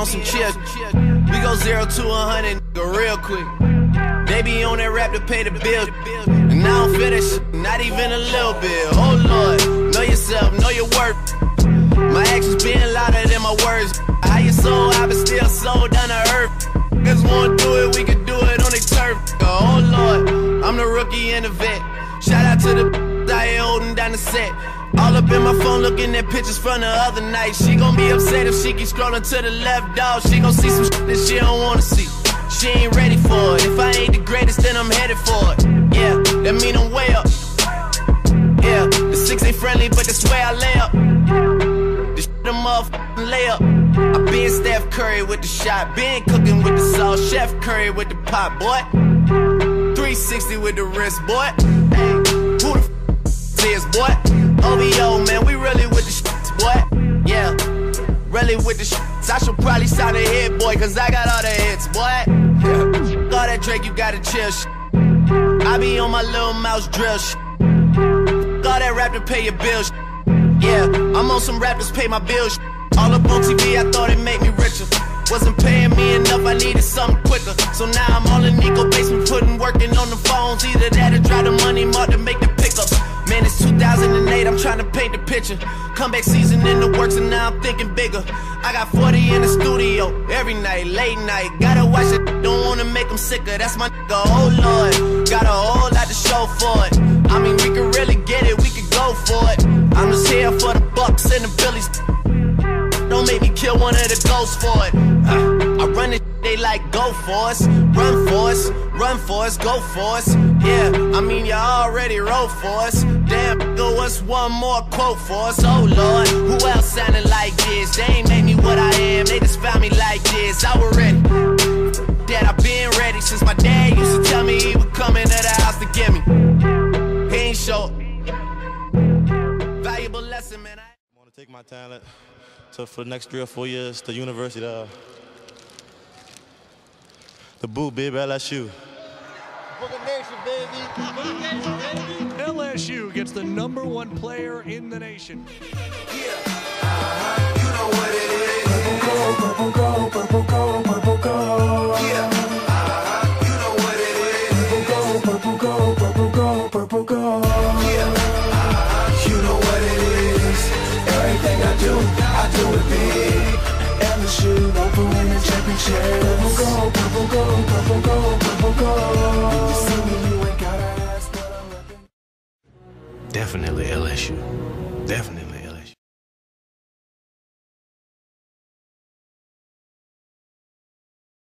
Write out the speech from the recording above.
on some chips. We go zero to a hundred, real quick. They be on that rap to pay the bills. And I don't feel that shit, not even a little bit. Oh Lord, know yourself, know your worth. My actions being louder than my words. How you so I but still so down to earth. Niggas wanna do it, we can do it on their turf. Oh Lord, I'm the rookie and the vet. Shout out to the I holding down the set. All up in my phone looking at pictures from the other night. She gon' be upset if she keep scrolling to the left, dog. She gon' see some shit that she don't wanna see. She ain't ready for it. If I ain't the greatest, then I'm headed for it. Yeah, that mean I'm way up. Yeah, the six ain't friendly, but that's where I lay up. This shit a motherfucking layup. I been Steph Curry with the shot, been cooking with the sauce, Chef Curry with the pot, boy. 360 with the wrist, boy. Hey, who the f is, boy? OVO, man, we really with the shits, boy. Yeah, really with the shits. I should probably sign a hit, boy, cause I got all the hits, boy. Yeah. All that Drake, you gotta chill. I be on my little mouse drill. All that rap to pay your bills. Yeah, I'm on some rappers pay my bills. All up on TV, I thought it made me richer. Wasn't paying me enough, I needed something quicker. So now I'm all in Nico basement, putting working on the phones. Either that or drive the Money Mart to make the pickups. Man, it's 2008, I'm trying to paint the picture. Comeback season in the works, and now I'm thinking bigger. I got 40 in the studio every night, late night. Gotta watch it, don't wanna make them sicker. That's my nigga, oh lord. Got a whole lot to show for it. I mean, we could really get it, we could go for it. I'm just here for the Bucks and the Billies. Don't make me kill one of the ghosts for it. Uh, it, they like go for us, run for us, run for us, go for us. Yeah, I mean you already wrote for us. Damn, go what's one more quote for us? Oh Lord, who else sounded like this? They ain't made me what I am, they just found me like this. I was ready. Dad, I've been ready since my dad used to tell me he would come into the house to get me. He ain't show. Valuable lesson, man. I want to take my talent to for the next three or four years to University of the Boo baby, LSU. Booker Nation, baby. LSU gets the number one player in the nation. Yeah. Uh, you know what it is. Pukka pukka pukka pukka Yeah you know what it is everything I do, I do it big. LSU, go for winning championship. Definitely LSU. Definitely.